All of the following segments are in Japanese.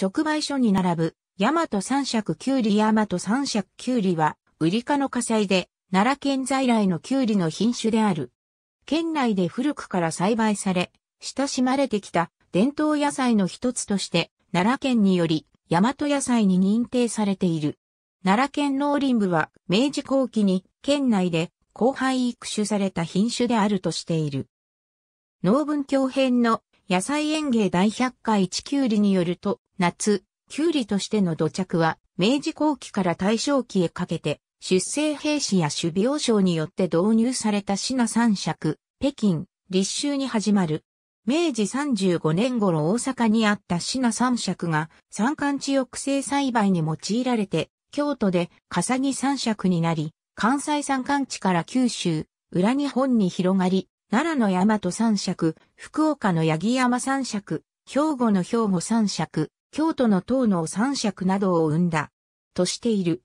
直売所に並ぶ、大和三尺きゅうり大和三尺きゅうりは、ウリ科の火災で、奈良県在来のきゅうりの品種である。県内で古くから栽培され、親しまれてきた伝統野菜の一つとして、奈良県により、大和野菜に認定されている。奈良県農林部は、明治後期に、県内で、交配育種された品種であるとしている。農文教編の野菜園芸大百科一きゅうりによると、夏、きゅうりとしての土着は、明治後期から大正期へかけて、出生兵士や種苗省によって導入されたシナ三尺、北京、立秋に始まる。明治35年頃大阪にあったシナ三尺が山間地抑制栽培に用いられて、京都で笠木三尺になり、関西山間地から九州、裏日本に広がり、奈良の大和三尺、福岡の八木山三尺、兵庫の兵庫三尺、京都の東能三尺などを生んだ、としている。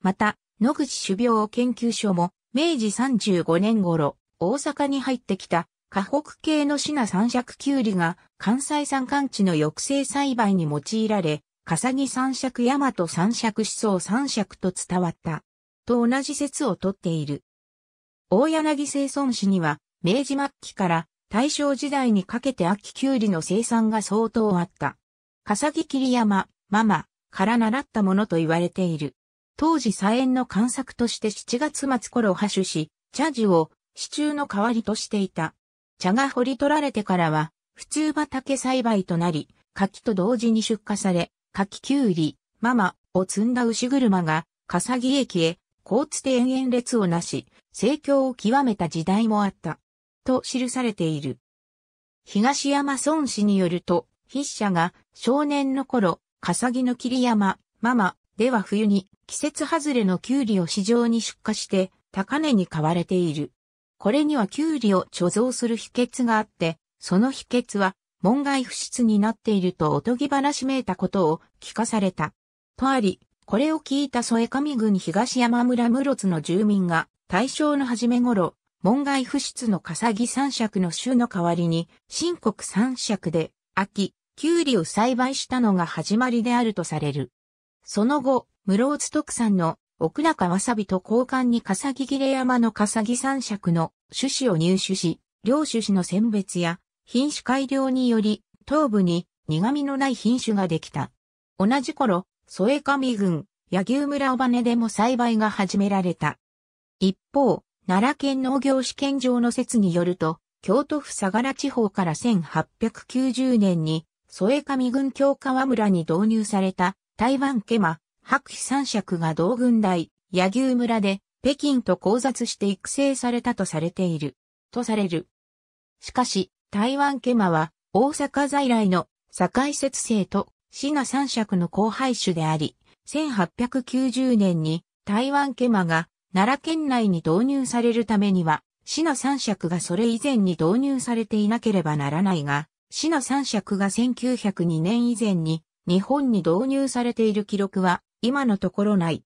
また、野口種苗研究所も、明治35年頃、大阪に入ってきた、河北系のシナ三尺キュウリが、関西山間地の抑制栽培に用いられ、笠木三尺大和三尺思想三尺と伝わった。と同じ説をとっている。大柳生村市には、明治末期から大正時代にかけて秋キュウリの生産が相当あった。笠木桐山、ママから習ったものと言われている。当時菜園の観作として7月末頃播種し、茶樹を支柱の代わりとしていた。茶が掘り取られてからは、普通畑栽培となり、柿と同時に出荷され、柿きゅうり、ママを積んだ牛車が、笠木駅へ、交通で延々列をなし、盛況を極めた時代もあった。と記されている。東山村氏によると、筆者が少年の頃、笠木の桐山、ママでは冬に季節外れのキュウリを市場に出荷して高値に買われている。これにはキュウリを貯蔵する秘訣があって、その秘訣は門外不出になっているとおとぎ話めいたことを聞かされた。とあり、これを聞いた添上郡東山村室津の住民が大正の初め頃、門外不出の笠木三尺の種の代わりに、新国三尺で、秋、キュウリを栽培したのが始まりであるとされる。その後、室津特産の奥中わさびと交換に笠木切れ山の笠木三尺の種子を入手し、両種子の選別や品種改良により、頭部に苦味のない品種ができた。同じ頃、添上郡、柳生村尾羽でも栽培が始められた。一方、奈良県農業試験場の説によると、京都府相良地方から1890年に、添上郡京川村に導入された台湾ケマ、白皮三尺が同軍大、柳生村で、北京と交雑して育成されたとされている、とされる。しかし、台湾ケマは、大阪在来の堺節生とシナ三尺の交配種であり、1890年に台湾ケマが奈良県内に導入されるためには、シナ三尺がそれ以前に導入されていなければならないが、シナ三尺が1902年以前に日本に導入されている記録は今のところない。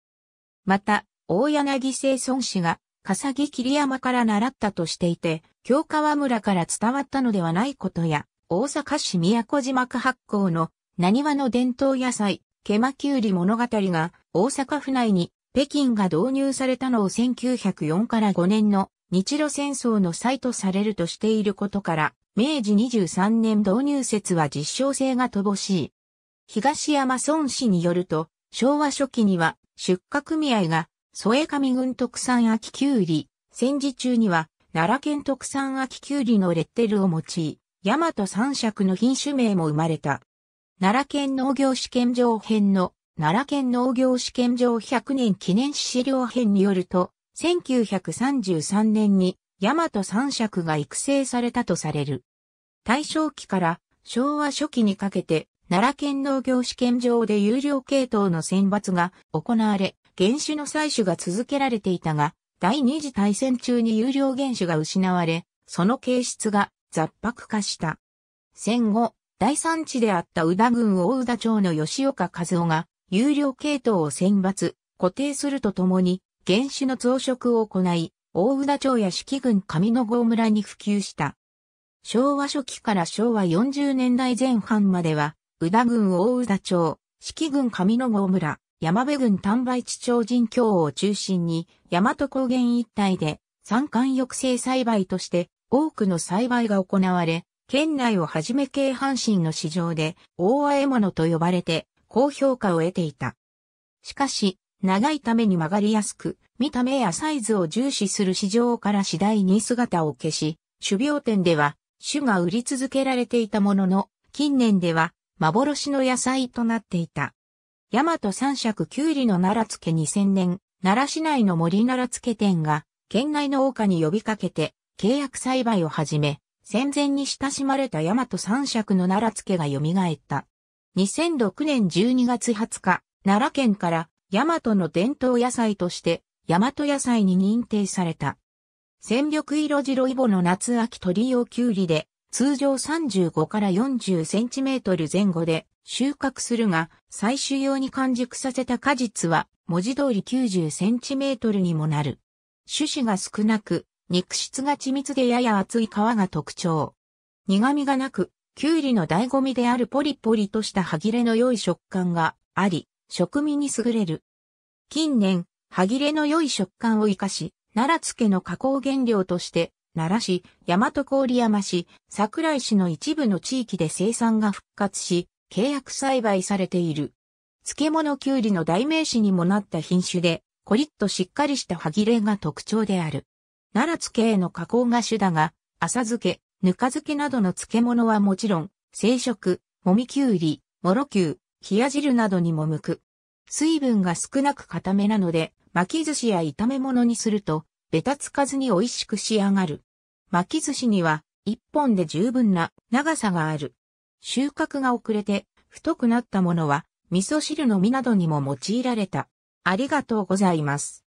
また、大柳生孫氏が笠木桐山から習ったとしていて、京川村から伝わったのではないことや、大阪市宮古島区発行の何話の伝統野菜、ケマキュウリ物語が大阪府内に北京が導入されたのを1904から5年の日露戦争の際とされるとしていることから、明治23年導入説は実証性が乏しい。東山村氏によると、昭和初期には出荷組合が添上郡特産秋きゅうり、戦時中には奈良県特産秋きゅうりのレッテルを用い、大和三尺の品種名も生まれた。奈良県農業試験場編の奈良県農業試験場100年記念資料編によると、1933年に大和三尺が育成されたとされる。大正期から昭和初期にかけて奈良県農業試験場で有料系統の選抜が行われ、原種の採取が続けられていたが、第二次大戦中に有料原種が失われ、その形質が雑白化した。戦後、第三地であった宇田郡大宇田町の吉岡和夫が、有料系統を選抜、固定するとともに、原種の増殖を行い、大宇田町や四季郡上野郷村に普及した。昭和初期から昭和40年代前半までは、宇田郡大宇田町、四季郡上野郷村、山部郡丹波市町人郷を中心に、大和高原一帯で、山間抑制栽培として多くの栽培が行われ、県内をはじめ京阪神の市場で大和え物と呼ばれて高評価を得ていた。しかし、長いために曲がりやすく、見た目やサイズを重視する市場から次第に姿を消し、種苗店では種が売り続けられていたものの、近年では幻の野菜となっていた。大和三尺きゅうりの奈良漬2000年、奈良市内の森奈良漬店が、県内の農家に呼びかけて、契約栽培を始め、戦前に親しまれた大和三尺の奈良漬が蘇った。2006年12月20日、奈良県から大和の伝統野菜として大和野菜に認定された。鮮緑色白イボの夏秋鳥用きゅうりで、通常35から40センチメートル前後で収穫するが、採取用に完熟させた果実は文字通り90センチメートルにもなる。種子が少なく、肉質が緻密でやや厚い皮が特徴。苦味がなく、きゅうりの醍醐味であるポリポリとした歯切れの良い食感があり、食味に優れる。近年、歯切れの良い食感を活かし、奈良漬の加工原料として、奈良市、大和郡山市、桜井市の一部の地域で生産が復活し、契約栽培されている。漬物きゅうりの代名詞にもなった品種で、コリッとしっかりした歯切れが特徴である。奈良漬への加工が主だが、浅漬け、ぬか漬けなどの漬物はもちろん、生食、もみきゅうり、もろきゅう、冷や汁などにも向く。水分が少なく固めなので、巻き寿司や炒め物にすると、べたつかずに美味しく仕上がる。巻き寿司には、一本で十分な長さがある。収穫が遅れて、太くなったものは、味噌汁の実などにも用いられた。ありがとうございます。